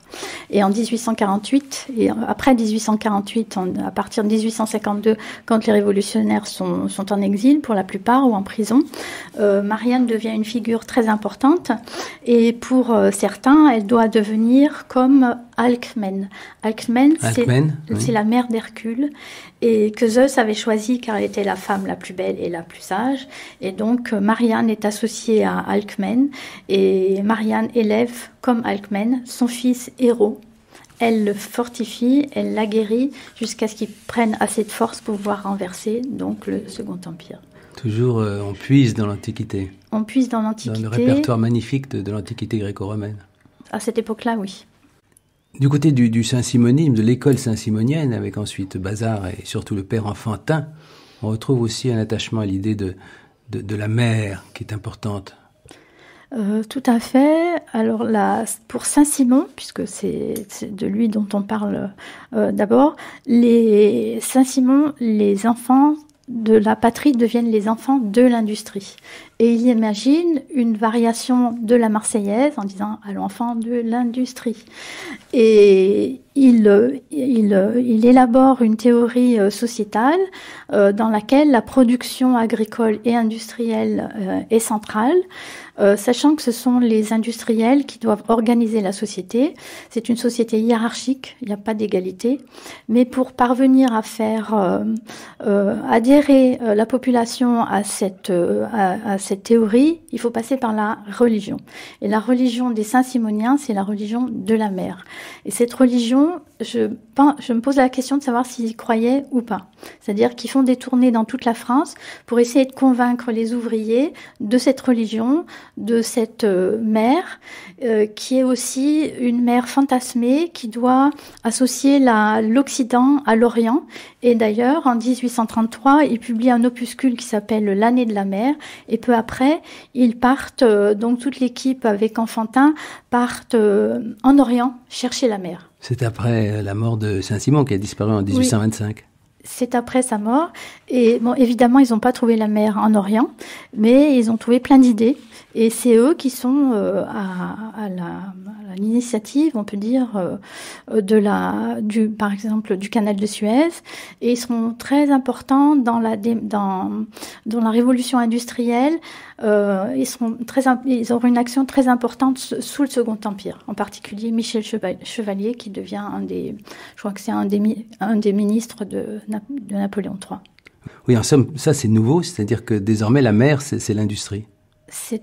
Et en 1848, et après 1848, à partir de 1852, 1922, quand les révolutionnaires sont, sont, en exil pour la plupart ou en prison, euh, Marianne devient une figure très importante et pour euh, certains, elle doit devenir comme Alcmène. Alcmène, c'est la mère d'Hercule et que Zeus avait choisi car elle était la femme la plus belle et la plus sage. Et donc Marianne est associée à Alcmène et Marianne élève comme Alcmène son fils Héros. Elle le fortifie, elle l'aguerrit jusqu'à ce qu'il prenne assez de force pour pouvoir renverser donc le Second Empire. Toujours euh, on puise dans l'Antiquité. On puise dans l'Antiquité. Dans le répertoire magnifique de l'Antiquité gréco-romaine. À cette époque-là, oui. Du côté du, saint-simonisme, de l'école saint-simonienne, avec ensuite Bazar et surtout le père enfantin, on retrouve aussi un attachement à l'idée de, de, la mère qui est importante. Euh, tout à fait. Alors là, pour Saint-Simon, puisque c'est de lui dont on parle euh, d'abord, les Saint-Simon, les enfants de la patrie deviennent les enfants de l'industrie. Et il imagine une variation de la Marseillaise en disant à l'enfant de l'industrie. Et il, il, élabore une théorie euh, sociétale euh, dans laquelle la production agricole et industrielle euh, est centrale. Sachant que ce sont les industriels qui doivent organiser la société. C'est une société hiérarchique, il n'y a pas d'égalité. Mais pour parvenir à faire adhérer la population à cette, cette théorie, il faut passer par la religion. Et la religion des Saint-Simoniens, c'est la religion de la mer. Et cette religion, je, je me pose la question de savoir s'ils croyaient ou pas. C'est-à-dire qu'ils font des tournées dans toute la France pour essayer de convaincre les ouvriers de cette religion, de cette euh, mère, euh, qui est aussi une mère fantasmée qui doit associer l'Occident à l'Orient. Et d'ailleurs, en 1833, il publie un opuscule qui s'appelle L'année de la mer. Et peu après, ils partent, euh, donc toute l'équipe avec Enfantin, partent en Orient chercher la mer. C'est après la mort de Saint-Simon qui a disparu en 1825 c'est après sa mort. Et bon, évidemment, ils n'ont pas trouvé la mer en Orient, mais ils ont trouvé plein d'idées. Et c'est eux qui sont euh, à, l'initiative, on peut dire, euh, de la, par exemple, du canal de Suez. Et ils seront très importants dans la, révolution industrielle. Euh, ils, seront très, ils auront une action très importante sous le Second Empire. En particulier Michel Chevalier, qui devient un des, je crois que c'est un des ministres de, de Napoléon III. Oui, en somme, ça c'est nouveau, c'est-à-dire que désormais la mer, c'est l'industrie c'est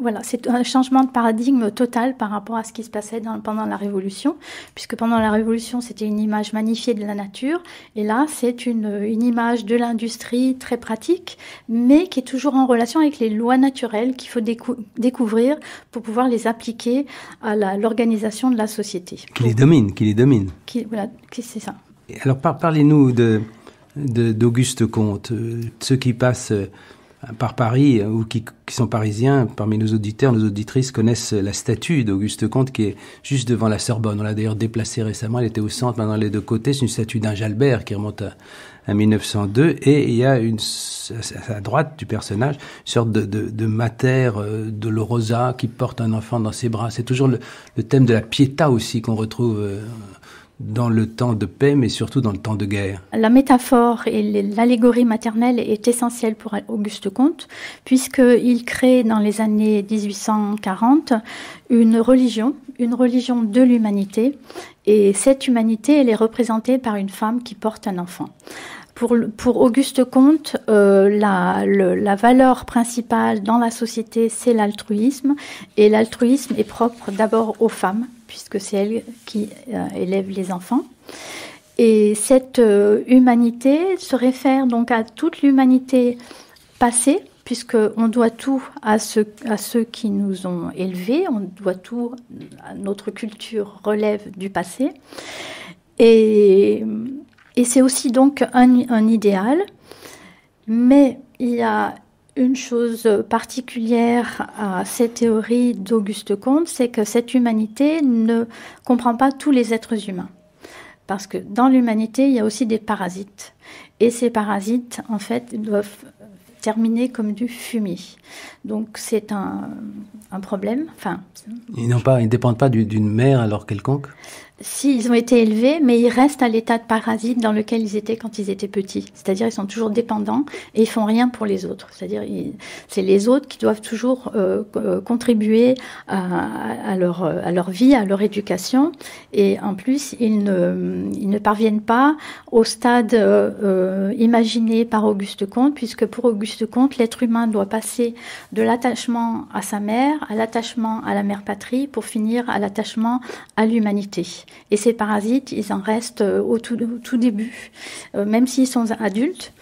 voilà, c'est un changement de paradigme total par rapport à ce qui se passait pendant la Révolution, puisque pendant la Révolution, c'était une image magnifiée de la nature, et là, c'est une, une image de l'industrie très pratique, mais qui est toujours en relation avec les lois naturelles qu'il faut découvrir pour pouvoir les appliquer à l'organisation de la société. Qui les domine, qui les domine. Qui, voilà, c'est ça. Alors, parlez-nous de d'Auguste Comte, euh, ceux qui passent euh, par Paris ou qui, sont parisiens, parmi nos auditeurs, nos auditrices connaissent la statue d'Auguste Comte qui est juste devant la Sorbonne. On l'a d'ailleurs déplacée récemment, elle était au centre, maintenant les deux côtés. C'est une statue d'un Jalbert qui remonte à, 1902 et il y a une, à droite du personnage une sorte de, de, de mater euh, dolorosa qui porte un enfant dans ses bras. C'est toujours le, le, thème de la pietà aussi qu'on retrouve euh, dans le temps de paix, mais surtout dans le temps de guerre. La métaphore et l'allégorie maternelle est essentielle pour Auguste Comte, puisqu'il crée dans les années 1840 une religion, une religion de l'humanité, et cette humanité, elle est représentée par une femme qui porte un enfant. Pour, Auguste Comte, euh, la valeur principale dans la société, c'est l'altruisme, et l'altruisme est propre d'abord aux femmes, puisque c'est elle qui euh, élève les enfants. Et cette euh, humanité se réfère donc à toute l'humanité passée, puisqu'on doit tout à ceux, à ceux qui nous ont élevés, on doit tout, à notre culture relève du passé. Et, et c'est aussi donc un, un idéal, mais il y a une chose particulière à cette théorie d'Auguste Comte, c'est que cette humanité ne comprend pas tous les êtres humains. Parce que dans l'humanité, il y a aussi des parasites. Et ces parasites, en fait, doivent terminer comme du fumier. Donc c'est un, problème. Ils, pas, ils ne dépendent pas d'une mère alors quelconque? Si ils ont été élevés, mais ils restent à l'état de parasite dans lequel ils étaient quand ils étaient petits. C'est-à-dire ils sont toujours dépendants et ils font rien pour les autres. C'est-à-dire c'est les autres qui doivent toujours euh, euh, contribuer à, leur, à leur vie, à leur éducation. Et en plus, ils ne, ils ne parviennent pas au stade euh, imaginé par Auguste Comte, puisque pour Auguste Comte, l'être humain doit passer de l'attachement à sa mère, à l'attachement à la mère patrie, pour finir à l'attachement à l'humanité. Et ces parasites, ils en restent euh, au tout, début, euh, même s'ils sont adultes.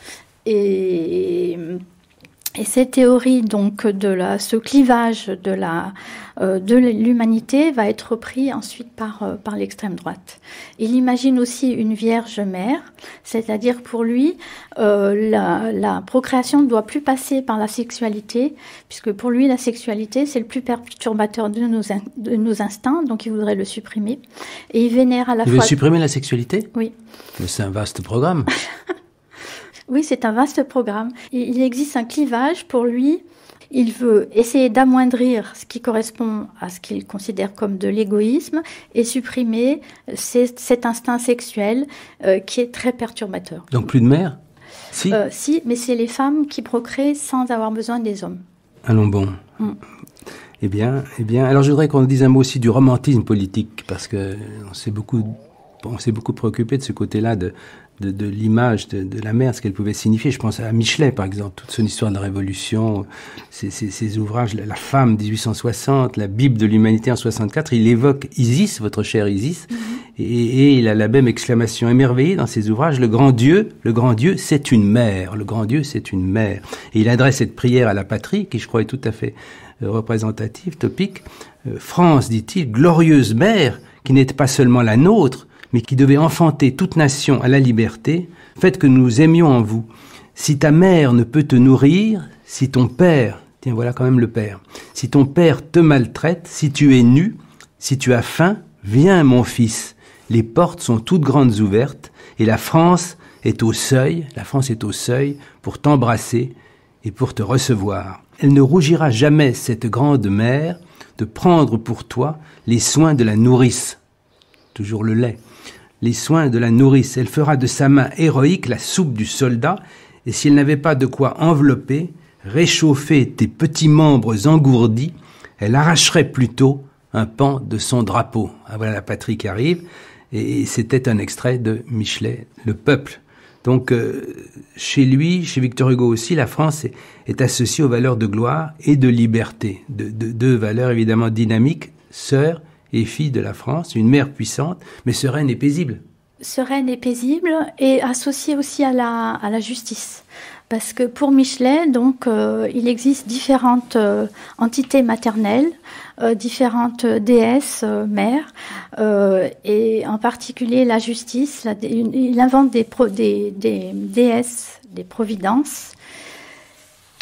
Et cette théorie donc de la, ce clivage de la euh, de l'humanité va être repris ensuite par par l'extrême droite. Il imagine aussi une Vierge mère, c'est-à-dire pour lui la, la, procréation ne doit plus passer par la sexualité, puisque pour lui la sexualité c'est le plus perturbateur de nos de nos instincts, donc il voudrait le supprimer. Et il vénère à la fois. Il veut supprimer la sexualité? Oui. Mais c'est un vaste programme. Oui, c'est un vaste programme. Il existe un clivage pour lui. Il veut essayer d'amoindrir ce qui correspond à ce qu'il considère comme de l'égoïsme et supprimer cet instinct sexuel euh, qui est très perturbateur. Donc plus de mère Si. Euh, si, mais c'est les femmes qui procréent sans avoir besoin des hommes. Allons bon. Mm. Eh bien, eh bien, alors je voudrais qu'on dise un mot aussi du romantisme politique, parce que on s'est beaucoup, on s'est beaucoup préoccupé de ce côté-là de, de, l'image de, la mère, ce qu'elle pouvait signifier. Je pense à Michelet, par exemple, toute son histoire de la Révolution, ses, ouvrages, La femme 1860, la Bible de l'humanité en 64, il évoque Isis, votre chère Isis, mhm. et, il a la même exclamation émerveillée dans ses ouvrages, le grand Dieu, le grand Dieu, c'est une mère, le grand Dieu, c'est une mère. Et il adresse cette prière à la patrie, qui je crois est tout à fait euh, représentative, topique. Euh, France, dit-il, glorieuse mère, qui n'est pas seulement la nôtre, mais qui devait enfanter toute nation à la liberté, faites que nous aimions en vous. Si ta mère ne peut te nourrir, si ton père, tiens voilà quand même le père, si ton père te maltraite, si tu es nu, si tu as faim, viens mon fils. Les portes sont toutes grandes ouvertes et la France est au seuil, la France est au seuil pour t'embrasser et pour te recevoir. Elle ne rougira jamais, cette grande mère, de prendre pour toi les soins de la nourrice, toujours le lait, les soins de la nourrice. Elle fera de sa main héroïque la soupe du soldat, et si elle n'avait pas de quoi envelopper, réchauffer tes petits membres engourdis, elle arracherait plutôt un pan de son drapeau. Ah, voilà la patrie qui arrive, et c'était un extrait de Michelet, Le Peuple. Donc, euh, chez lui, chez Victor Hugo aussi, la France est, associée aux valeurs de gloire et de liberté, de, deux valeurs évidemment dynamiques, sœurs et fille de la France, une mère puissante, mais sereine et paisible. Sereine et paisible et associée aussi à la, justice. Parce que pour Michelet, donc, euh, il existe différentes euh, entités maternelles, euh, différentes déesses mères, et en particulier la justice. il invente des déesses, des providences,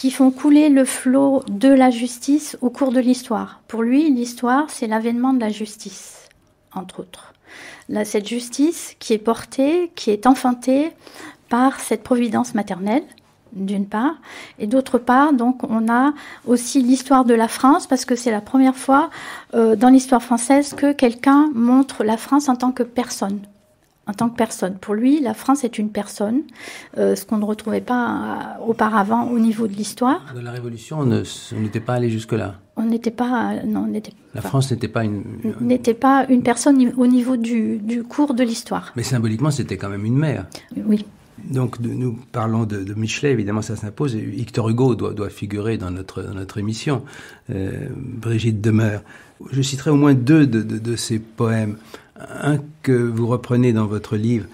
qui font couler le flot de la justice au cours de l'histoire. Pour lui, l'histoire, c'est l'avènement de la justice, entre autres. Cette justice qui est portée, qui est enfantée par cette providence maternelle, d'une part, et d'autre part, donc, on a aussi l'histoire de la France, parce que c'est la première fois euh, dans l'histoire française que quelqu'un montre la France en tant que personne, en tant que personne. Pour lui, la France est une personne, euh, ce qu'on ne retrouvait pas euh, auparavant au niveau de l'histoire. Dans la Révolution, on n'était pas allé jusque-là. On n'était pas, non, on La France n'était pas une. N'était pas une personne au niveau du, du cours de l'histoire. Mais symboliquement, c'était quand même une mère. Oui. Donc nous parlons de, de, Michelet, évidemment ça s'impose. Victor Hugo doit, doit, figurer dans notre, notre émission. Euh, Brigitte demeure. Je citerai au moins deux de, de, de ces poèmes un que vous reprenez dans votre livre,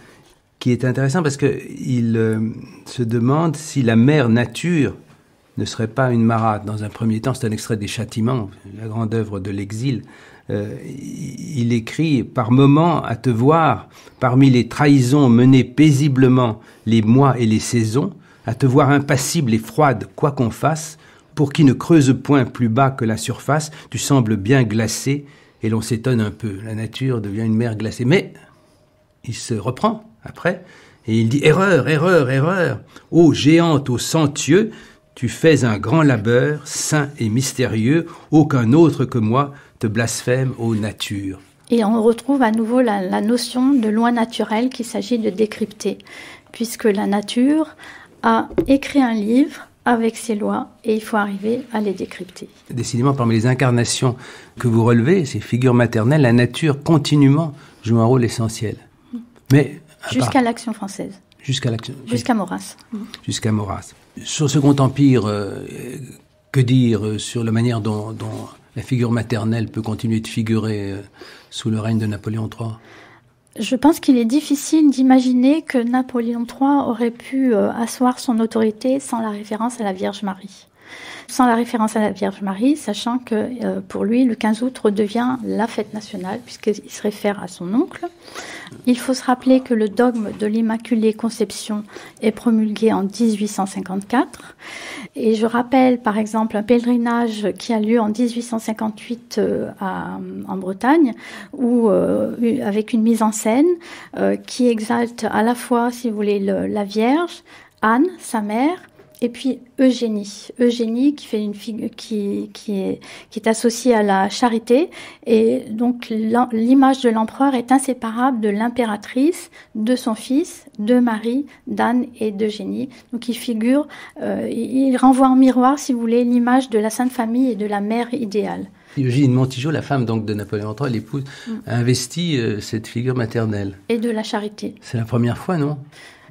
qui est intéressant parce qu'il euh, se demande si la mère nature ne serait pas une marade. Dans un premier temps, c'est un extrait des Châtiments, la grande œuvre de l'exil. Euh, il écrit Par moments, à te voir, parmi les trahisons menées paisiblement les mois et les saisons, à te voir impassible et froide, quoi qu'on fasse, pour qui ne creuse point plus bas que la surface, tu sembles bien glacé et l'on s'étonne un peu. La nature devient une mer glacée. Mais il se reprend après et il dit Erreur, erreur, erreur. Ô géante, ô centueux, tu fais un grand labeur, saint et mystérieux. Aucun autre que moi te blasphème, ô nature. Et on retrouve à nouveau la notion de loi naturelle qu'il s'agit de décrypter, puisque la nature a écrit un livre avec ses lois et il faut arriver à les décrypter. Décidément, parmi les incarnations que vous relevez, ces figures maternelles, la nature continuellement joue un rôle essentiel. Mais jusqu'à l'action française. Jusqu'à l'action. Jusqu'à Maurras. Jusqu'à Maurras. Sur le Second Empire, euh, que dire sur la manière dont, dont, la figure maternelle peut continuer de figurer euh, sous le règne de Napoléon III je pense qu'il est difficile d'imaginer que Napoléon III aurait pu euh, asseoir son autorité sans la référence à la Vierge Marie sans la référence à la Vierge Marie, sachant que euh, pour lui, le 15 août redevient la fête nationale, puisqu'il se réfère à son oncle. Il faut se rappeler que le dogme de l'Immaculée Conception est promulgué en 1854. Et je rappelle par exemple un pèlerinage qui a lieu en 1858 euh, en Bretagne, où, euh, avec une mise en scène qui exalte à la fois, si vous voulez, le, la Vierge, Anne, sa mère, et puis Eugénie, Eugénie qui fait une figure qui, qui, est, qui est associée à la charité et donc l'image de l'empereur est inséparable de l'impératrice, de son fils, de Marie, d'Anne et d'Eugénie. Donc il figure, euh, il renvoie en miroir, si vous voulez, l'image de la Sainte Famille et de la mère idéale. Eugénie de Montijo, la femme donc de Napoléon III, l'épouse, mm. a investi euh, cette figure maternelle. Et de la charité. C'est la première fois, non?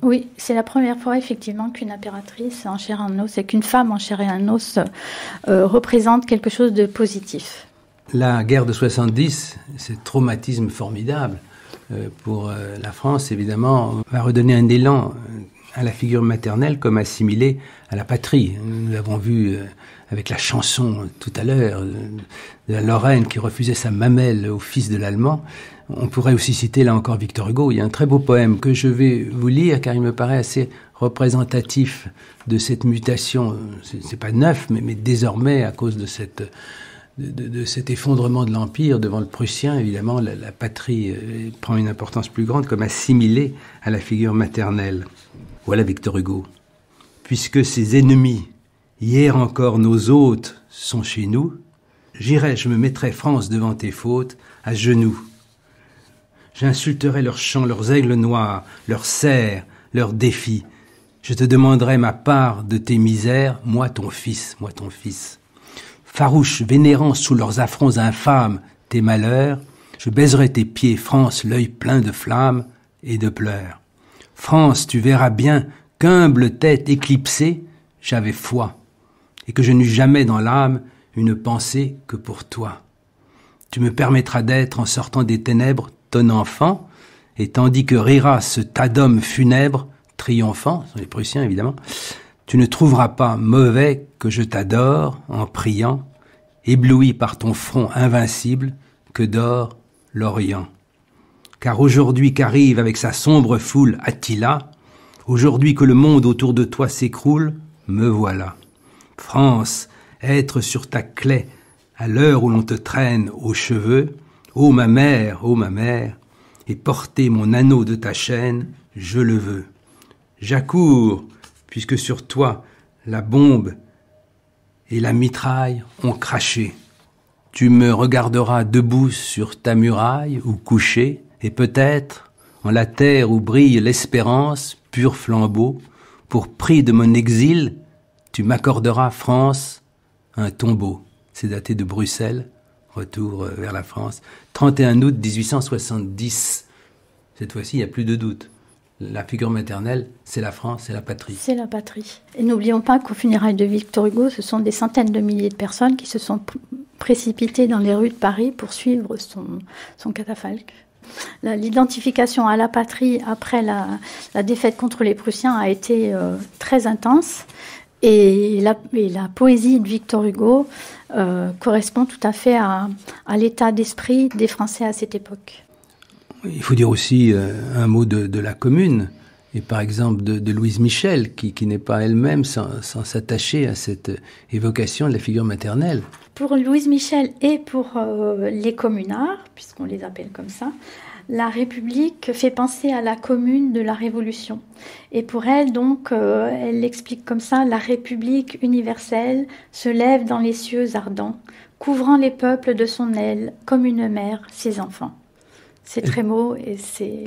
Oui, c'est la première fois effectivement qu'une impératrice en chair et en os et qu'une femme en chair et en os euh, représente quelque chose de positif. La guerre de 70, ce traumatisme formidable euh, pour euh, la France, évidemment, va redonner un élan à la figure maternelle comme assimilée à la patrie. Nous l'avons vu avec la chanson tout à l'heure de la Lorraine qui refusait sa mamelle au fils de l'Allemand. On pourrait aussi citer là encore Victor Hugo. Il y a un très beau poème que je vais vous lire car il me paraît assez représentatif de cette mutation. C'est pas neuf, mais, mais, désormais à cause de cette de, cet effondrement de l'empire devant le prussien, évidemment, la, la, patrie euh, prend une importance plus grande comme assimilée à la figure maternelle. Voilà Victor Hugo. Puisque ses ennemis, hier encore nos hôtes, sont chez nous, j'irai, je me mettrai France devant tes fautes, à genoux J'insulterai leurs chants, leurs aigles noirs, leurs cerfs, leurs défis. Je te demanderai ma part de tes misères, moi ton fils, moi ton fils. Farouche, vénérant sous leurs affronts infâmes tes malheurs, je baiserai tes pieds, France, l'œil plein de flammes et de pleurs. France, tu verras bien qu'humble tête éclipsée, j'avais foi, et que je n'eus jamais dans l'âme une pensée que pour toi. Tu me permettras d'être, en sortant des ténèbres, ton enfant, et tandis que rira ce tas d'hommes funèbres, triomphants, sont les Prussiens évidemment, tu ne trouveras pas mauvais que je t'adore en priant, ébloui par ton front invincible que dort l'Orient. Car aujourd'hui qu'arrive avec sa sombre foule Attila, aujourd'hui que le monde autour de toi s'écroule, me voilà. France, être sur ta clé à l'heure où l'on te traîne aux cheveux, Ô ma mère, ô ma mère, et porter mon anneau de ta chaîne, je le veux. J'accours, puisque sur toi la bombe et la mitraille ont craché. Tu me regarderas debout sur ta muraille ou couché, et peut-être, en la terre où brille l'espérance, pur flambeau, pour prix de mon exil, tu m'accorderas, France, un tombeau. C'est daté de Bruxelles, retour euh, vers la France. 31 août 1870. Cette fois-ci, il n'y a plus de doute. La figure maternelle, c'est la France, c'est la patrie. C'est la patrie. Et n'oublions pas qu'au funérailles de Victor Hugo, ce sont des centaines de milliers de personnes qui se sont précipitées dans les rues de Paris pour suivre son, son catafalque. L'identification à la patrie après la, la, défaite contre les Prussiens a été euh, très intense. Et la, et la, poésie de Victor Hugo euh, correspond tout à fait à, à l'état d'esprit des Français à cette époque. Il faut dire aussi euh, un mot de, de, la commune, et par exemple de, de Louise Michel, qui, qui n'est pas elle-même sans s'attacher à cette évocation de la figure maternelle. Pour Louise Michel et pour euh, les communards, puisqu'on les appelle comme ça, la République fait penser à la commune de la Révolution. Et pour elle, donc, euh, elle l'explique comme ça, la République universelle se lève dans les cieux ardents, couvrant les peuples de son aile, comme une mère ses enfants. C'est Trémaux et c'est.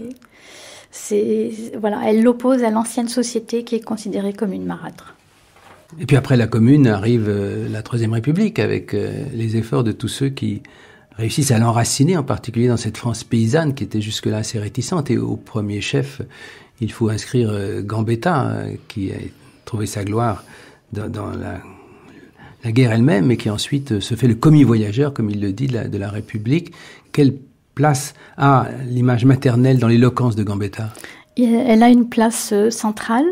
C'est, voilà, elle l'oppose à l'ancienne société qui est considérée comme une marâtre. Et puis après la Commune arrive euh, la Troisième République avec euh, les efforts de tous ceux qui réussissent à l'enraciner, en particulier dans cette France paysanne qui était jusque-là assez réticente. Et au premier chef, il faut inscrire euh, Gambetta, qui a trouvé sa gloire dans, la, guerre elle-même, et qui ensuite se fait le commis voyageur, comme il le dit, de la, de la République. Quelle place a l'image maternelle dans l'éloquence de Gambetta? Elle a une place euh, centrale.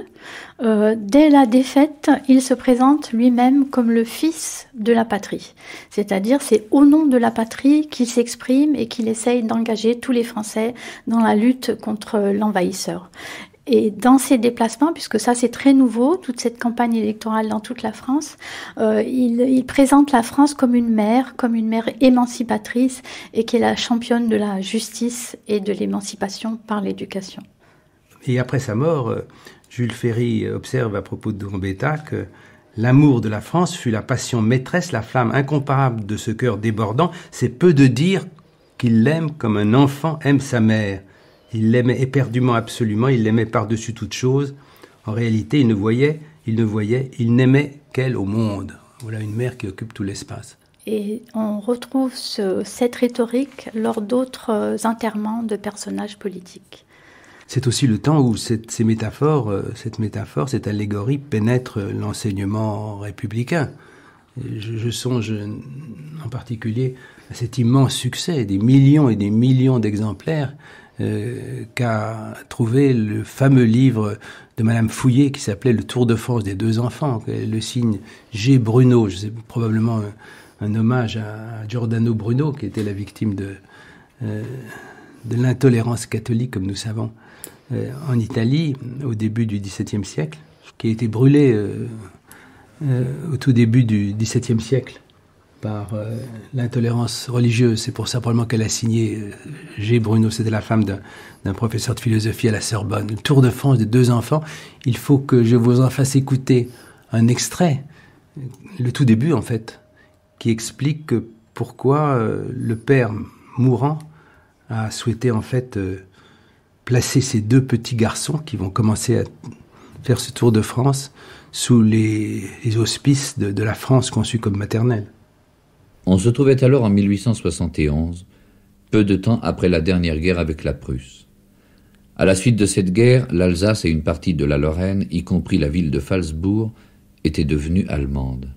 Euh, dès la défaite, il se présente lui-même comme le fils de la patrie. C'est-à-dire, c'est au nom de la patrie qu'il s'exprime et qu'il essaye d'engager tous les Français dans la lutte contre l'envahisseur. Et dans ces déplacements, puisque ça c'est très nouveau, toute cette campagne électorale dans toute la France, euh, il, il, présente la France comme une mère, comme une mère émancipatrice et qui est la championne de la justice et de l'émancipation par l'éducation. Et après sa mort, euh, Jules Ferry observe à propos de Gambetta que l'amour de la France fut la passion maîtresse, la flamme incomparable de ce cœur débordant. C'est peu de dire qu'il l'aime comme un enfant aime sa mère. Il l'aimait éperdument absolument, il l'aimait par-dessus toute chose. En réalité, il ne voyait, il ne voyait, il n'aimait qu'elle au monde. Voilà une mère qui occupe tout l'espace. Et on retrouve cette rhétorique lors d'autres enterrements de personnages politiques c'est aussi le temps où ces métaphores, euh, cette métaphore, cette allégorie pénètre l'enseignement républicain. Je, je, songe en particulier à cet immense succès, des millions et des millions d'exemplaires euh, qu'a trouvé le fameux livre de Madame Fouillé qui s'appelait Le Tour de France des deux enfants, le signe G. Bruno, c'est probablement un, hommage à Giordano Bruno qui était la victime de, euh, de l'intolérance catholique, comme nous savons. Euh, en Italie au début du XVIIe siècle, qui a été brûlé euh, euh, au tout début du XVIIe siècle par l'intolérance religieuse. C'est pour ça probablement qu'elle a signé G. Bruno, c'était la femme d'un professeur de philosophie à la Sorbonne. Le Tour de France des deux enfants. Il faut que je vous en fasse écouter un extrait, le tout début en fait, qui explique pourquoi le père mourant a souhaité en fait placer ces deux petits garçons qui vont commencer à faire ce tour de France sous les, auspices de, la France conçue comme maternelle. On se trouvait alors en 1871, peu de temps après la dernière guerre avec la Prusse. À la suite de cette guerre, l'Alsace et une partie de la Lorraine, y compris la ville de Falsbourg, étaient devenues allemandes.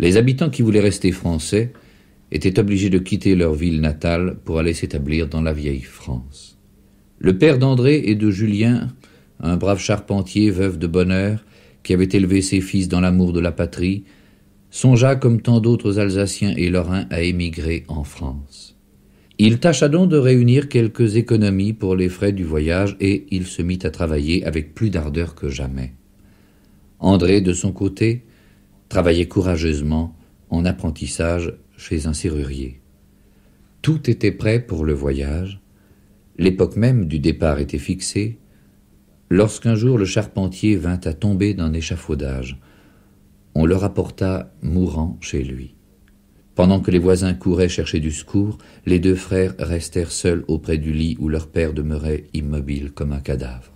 Les habitants qui voulaient rester français étaient obligés de quitter leur ville natale pour aller s'établir dans la vieille France. Le père d'André et de Julien, un brave charpentier veuf de bonheur, qui avait élevé ses fils dans l'amour de la patrie, songea comme tant d'autres Alsaciens et Lorrains à émigrer en France. Il tâcha donc de réunir quelques économies pour les frais du voyage et il se mit à travailler avec plus d'ardeur que jamais. André, de son côté, travaillait courageusement en apprentissage chez un serrurier. Tout était prêt pour le voyage, L'époque même du départ était fixée, lorsqu'un jour le charpentier vint à tomber d'un échafaudage. On le rapporta mourant chez lui. Pendant que les voisins couraient chercher du secours, les deux frères restèrent seuls auprès du lit où leur père demeurait immobile comme un cadavre.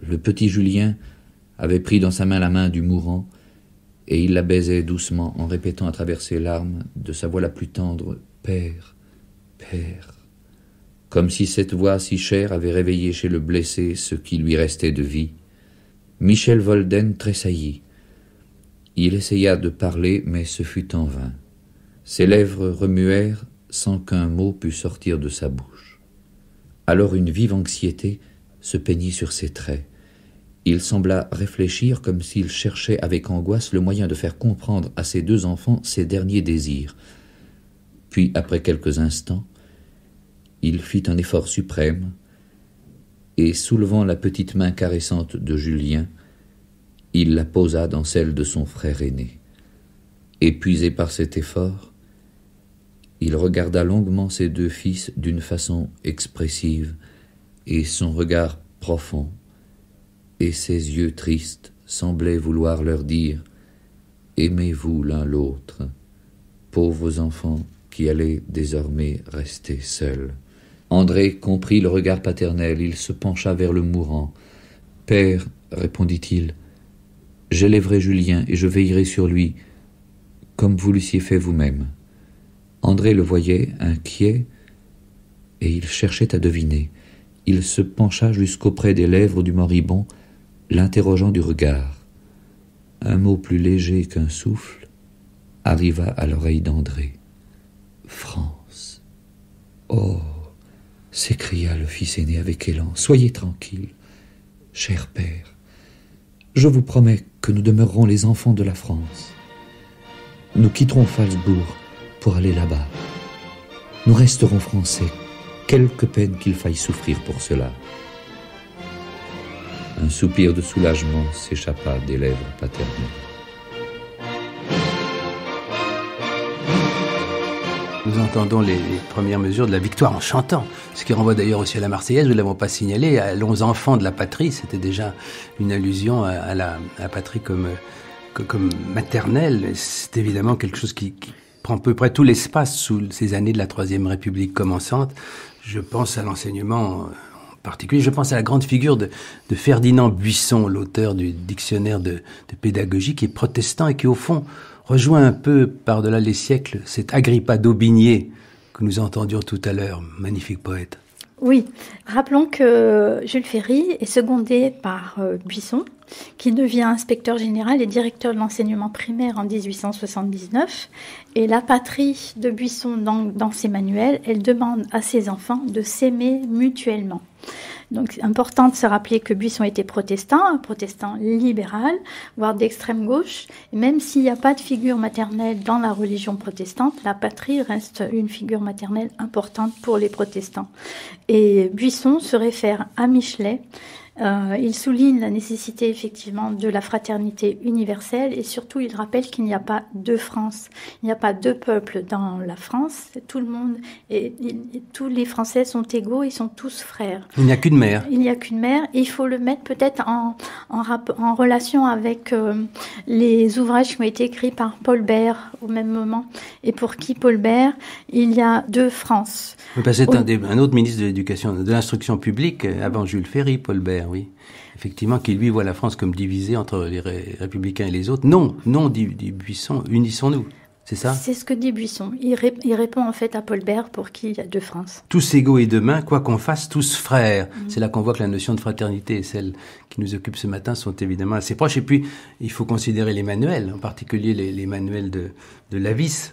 Le petit Julien avait pris dans sa main la main du mourant, et il la baisait doucement en répétant à travers ses larmes, de sa voix la plus tendre, Père, Père comme si cette voix si chère avait réveillé chez le blessé ce qui lui restait de vie. Michel Volden tressaillit. Il essaya de parler, mais ce fut en vain. Ses lèvres remuèrent sans qu'un mot pût sortir de sa bouche. Alors une vive anxiété se peignit sur ses traits. Il sembla réfléchir comme s'il cherchait avec angoisse le moyen de faire comprendre à ses deux enfants ses derniers désirs. Puis, après quelques instants, il fit un effort suprême, et soulevant la petite main caressante de Julien, il la posa dans celle de son frère aîné. Épuisé par cet effort, il regarda longuement ses deux fils d'une façon expressive, et son regard profond et ses yeux tristes semblaient vouloir leur dire Aimez-vous l'un l'autre, pauvres enfants qui allaient désormais rester seuls André comprit le regard paternel, il se pencha vers le mourant. Père, répondit-il, j'élèverai Julien et je veillerai sur lui, comme vous l'eussiez fait vous-même. André le voyait, inquiet, et il cherchait à deviner. Il se pencha jusqu'auprès des lèvres du moribond, l'interrogeant du regard. Un mot plus léger qu'un souffle arriva à l'oreille d'André. France. Oh s'écria le fils aîné avec élan, soyez tranquille. Cher père, je vous promets que nous demeurerons les enfants de la France. Nous quitterons Falsbourg pour aller là-bas. Nous resterons français, quelque peine qu'il faille souffrir pour cela. Un soupir de soulagement s'échappa des lèvres paternelles. Nous entendons les, premières mesures de la victoire en chantant, ce qui renvoie d'ailleurs aussi à la Marseillaise, nous ne l'avons pas signalé, à Allons enfants de la patrie, c'était déjà une allusion à, la, patrie comme, maternelle. C'est évidemment quelque chose qui, prend à peu près tout l'espace sous ces années de la Troisième République commençante. Je pense à l'enseignement particulier. Je pense à la grande figure de, Ferdinand Buisson, l'auteur du dictionnaire de, de, pédagogie, qui est protestant et qui, au fond, rejoint un peu par-delà les siècles cet Agrippa d'Aubigné que nous entendions tout à l'heure, magnifique poète. Oui, rappelons que Jules Ferry est secondé par euh, Buisson, qui devient inspecteur général et directeur de l'enseignement primaire en 1879. Et la patrie de Buisson, dans, dans ses manuels, elle demande à ses enfants de s'aimer mutuellement. Donc c'est important de se rappeler que Buisson était protestant, un protestant libéral, voire d'extrême gauche. Et même s'il n'y a pas de figure maternelle dans la religion protestante, la patrie reste une figure maternelle importante pour les protestants. Et Buisson se réfère à Michelet euh, il souligne la nécessité effectivement de la fraternité universelle et surtout il rappelle qu'il n'y a pas deux France, il n'y a pas deux peuples dans la France, tout le monde et, tous les Français sont égaux, ils sont tous frères. Il n'y a qu'une mère. Il n'y a qu'une mère et il faut le mettre peut-être en, en, en, relation avec euh, les ouvrages qui ont été écrits par Paul Bert au même moment et pour qui Paul Bert, il y a deux France. C'est un, un, autre ministre de l'éducation, de l'instruction publique euh, avant Jules Ferry, Paul Bert oui. Effectivement, qui lui voit la France comme divisée entre les républicains et les autres. Non, non, dit, Buisson, unissons-nous. C'est ça? C'est ce que dit Buisson. Il, répond en fait à Paul Bert pour qui il y a deux France. Tous égaux et demain, quoi qu'on fasse, tous frères. Mm. C'est là qu'on voit que la notion de fraternité et celle qui nous occupe ce matin sont évidemment assez proches. Et puis, il faut considérer les manuels, en particulier les, manuels de, de Lavis,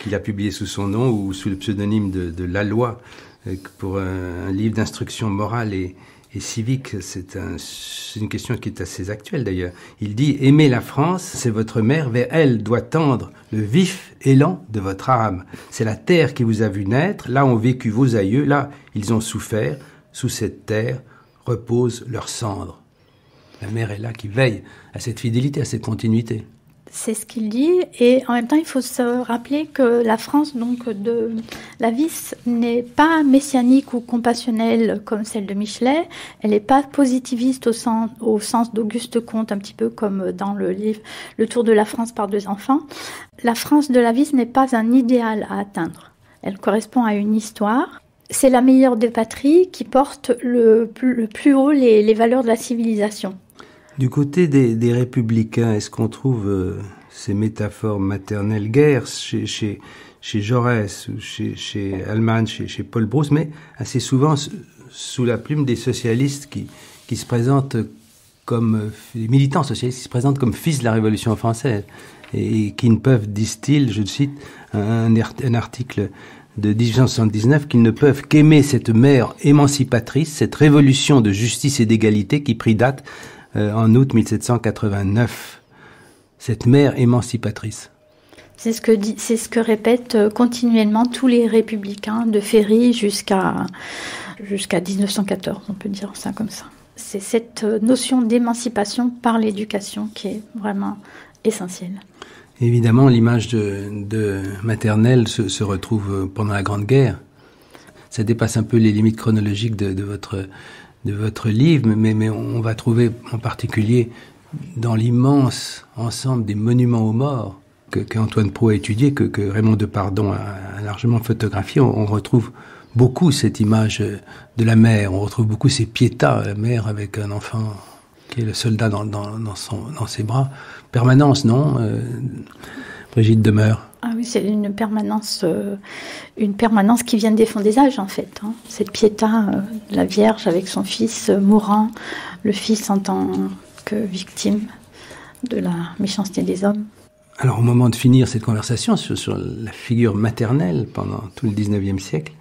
qu'il a publié sous son nom ou sous le pseudonyme de, de La Loi, euh, pour un, un livre d'instruction morale et, et civique, c'est un, une question qui est assez actuelle d'ailleurs. Il dit Aimer la France, c'est votre mère, vers elle doit tendre le vif élan de votre âme. C'est la terre qui vous a vu naître, là ont vécu vos aïeux, là ils ont souffert, sous cette terre repose leur cendre. La mère est là qui veille à cette fidélité, à cette continuité. C'est ce qu'il dit. Et en même temps, il faut se rappeler que la France, donc, de la vis n'est pas messianique ou compassionnelle comme celle de Michelet. Elle n'est pas positiviste au sens, au sens d'Auguste Comte, un petit peu comme dans le livre Le Tour de la France par deux enfants. La France de la vis n'est pas un idéal à atteindre. Elle correspond à une histoire. C'est la meilleure des patries qui porte le plus, haut les valeurs de la civilisation. Du côté des, républicains, est-ce qu'on trouve euh, ces métaphores maternelles guerres chez, chez, chez Jaurès, ou chez, chez chez, chez Paul Brousse, mais assez souvent sous la plume des socialistes qui, qui se présentent comme, les militants socialistes qui se présentent comme fils de la Révolution française et, qui ne peuvent, disent-ils, je cite un, un article de 1879 qu'ils ne peuvent qu'aimer cette mère émancipatrice, cette révolution de justice et d'égalité qui prit date euh, en août 1789. Cette mère émancipatrice. C'est ce que dit, c'est ce que répètent euh, continuellement tous les républicains de Ferry jusqu'à jusqu'à 1914, on peut dire ça comme ça. C'est cette euh, notion d'émancipation par l'éducation qui est vraiment essentielle. Évidemment, l'image de, de maternelle se, se, retrouve pendant la Grande Guerre. Ça dépasse un peu les limites chronologiques de, de votre de votre livre, mais, mais on va trouver en particulier dans l'immense ensemble des monuments aux morts que, qu'Antoine Pro a étudié, que, que Raymond Depardon a, largement photographié, on, retrouve beaucoup cette image de la mère. On retrouve beaucoup ces piétas, la mère avec un enfant qui est le soldat dans ses bras. Permanence, non euh, Brigitte demeure. Ah oui, c'est une permanence, euh, une permanence qui vient des fonds des âges en fait. Hein. Cette Pietà, euh, la Vierge avec son fils mourant, le fils en tant que victime de la méchanceté des hommes. Alors au moment de finir cette conversation sur, sur la figure maternelle pendant tout le 19e siècle,